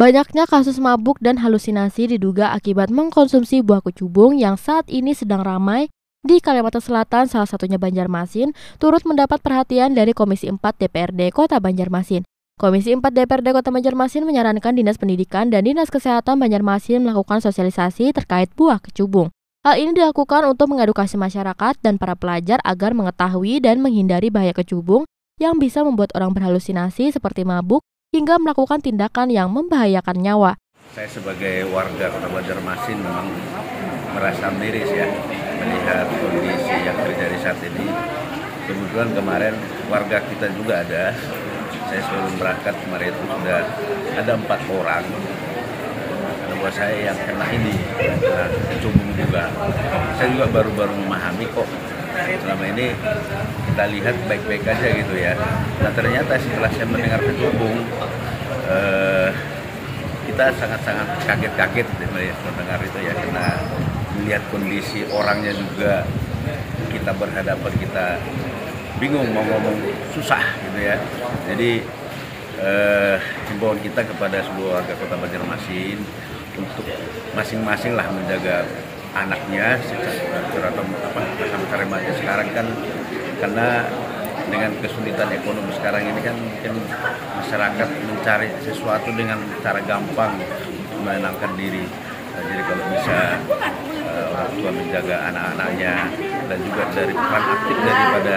Banyaknya kasus mabuk dan halusinasi diduga akibat mengkonsumsi buah kecubung yang saat ini sedang ramai di Kalimantan Selatan, salah satunya Banjarmasin, turut mendapat perhatian dari Komisi 4 DPRD Kota Banjarmasin. Komisi 4 DPRD Kota Banjarmasin menyarankan Dinas Pendidikan dan Dinas Kesehatan Banjarmasin melakukan sosialisasi terkait buah kecubung. Hal ini dilakukan untuk mengedukasi masyarakat dan para pelajar agar mengetahui dan menghindari bahaya kecubung yang bisa membuat orang berhalusinasi seperti mabuk hingga melakukan tindakan yang membahayakan nyawa. Saya sebagai warga Kota Banjarmasin memang merasa miris ya melihat kondisi yang terjadi saat ini. Kebetulan kemarin warga kita juga ada. Saya sebelum berangkat kemarin itu sudah ada empat orang. Buat saya yang kena ini, kecubung juga. Saya juga baru-baru memahami kok selama ini kita lihat baik-baik aja gitu ya. Nah ternyata setelah saya mendengar kecubung, eh, kita sangat-sangat kaget-kaget mendengar itu ya karena melihat kondisi orangnya juga kita berhadapan kita bingung mau ngomong susah gitu ya. Jadi eh, himbauan kita kepada seluruh warga Kota Banjarmasin untuk masing-masing lah menjaga anaknya secara apa masa remaja sekarang kan karena dengan kesulitan ekonomi sekarang ini kan mungkin masyarakat mencari sesuatu dengan cara gampang menenangkan diri. Nah, jadi kalau bisa uh, orang tua menjaga anak-anaknya dan juga dari peran aktif daripada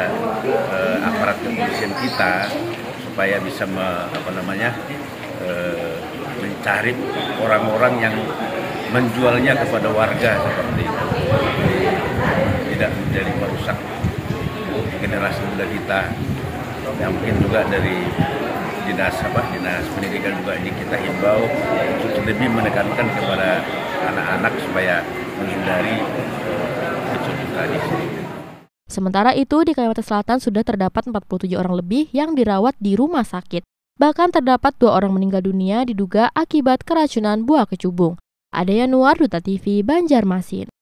uh, aparat kepolisian kita supaya bisa me, apa namanya uh, mencari orang-orang yang menjualnya kepada warga seperti itu tidak menjadi merusak generasi muda kita yang mungkin juga dari dinas apa dinas pendidikan juga ini kita himbau untuk lebih menekankan kepada anak-anak supaya menghindari kecubung tadi. Sementara itu, di Kalimantan Selatan sudah terdapat 47 orang lebih yang dirawat di rumah sakit. Bahkan terdapat dua orang meninggal dunia diduga akibat keracunan buah kecubung. Ada Yanuar Duta TV Banjarmasin.